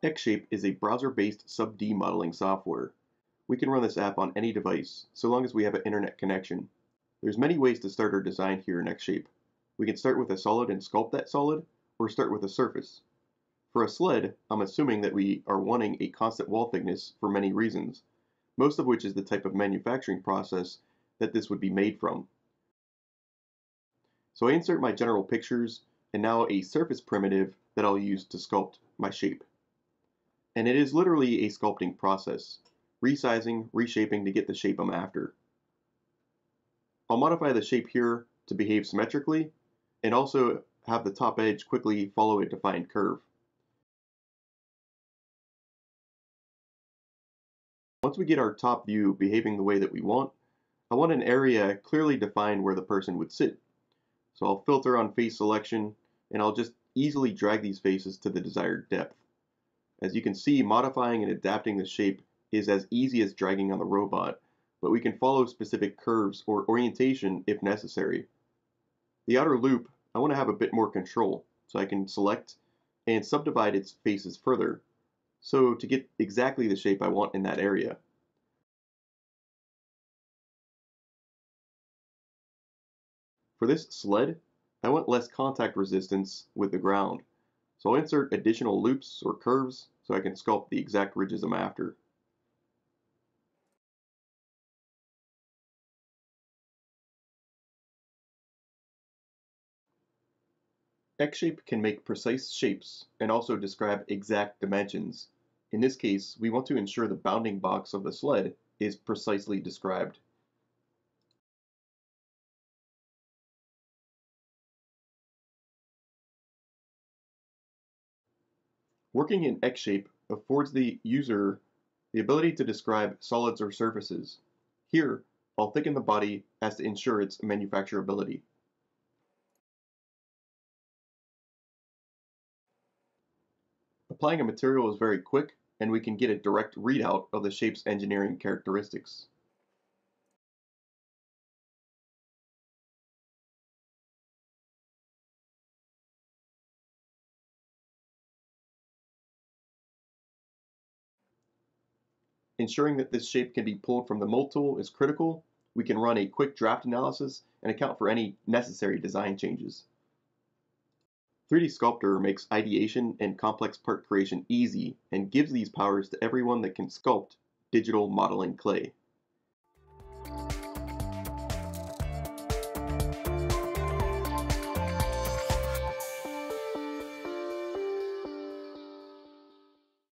Xshape is a browser-based sub-D modeling software. We can run this app on any device, so long as we have an internet connection. There's many ways to start our design here in Xshape. We can start with a solid and sculpt that solid, or start with a surface. For a sled, I'm assuming that we are wanting a constant wall thickness for many reasons, most of which is the type of manufacturing process that this would be made from. So I insert my general pictures and now a surface primitive that I'll use to sculpt my shape. And it is literally a sculpting process, resizing, reshaping to get the shape I'm after. I'll modify the shape here to behave symmetrically and also have the top edge quickly follow a defined curve. Once we get our top view behaving the way that we want, I want an area clearly defined where the person would sit. So I'll filter on face selection and I'll just easily drag these faces to the desired depth. As you can see, modifying and adapting the shape is as easy as dragging on the robot, but we can follow specific curves or orientation if necessary. The outer loop, I want to have a bit more control, so I can select and subdivide its faces further, so to get exactly the shape I want in that area. For this sled, I want less contact resistance with the ground, so I'll insert additional loops or curves so I can sculpt the exact ridges I'm after. Xshape can make precise shapes and also describe exact dimensions. In this case, we want to ensure the bounding box of the sled is precisely described. Working in Xshape affords the user the ability to describe solids or surfaces. Here, I'll thicken the body as to ensure its manufacturability. Applying a material is very quick, and we can get a direct readout of the shape's engineering characteristics. Ensuring that this shape can be pulled from the mold tool is critical. We can run a quick draft analysis and account for any necessary design changes. 3D Sculptor makes ideation and complex part creation easy and gives these powers to everyone that can sculpt digital modeling clay.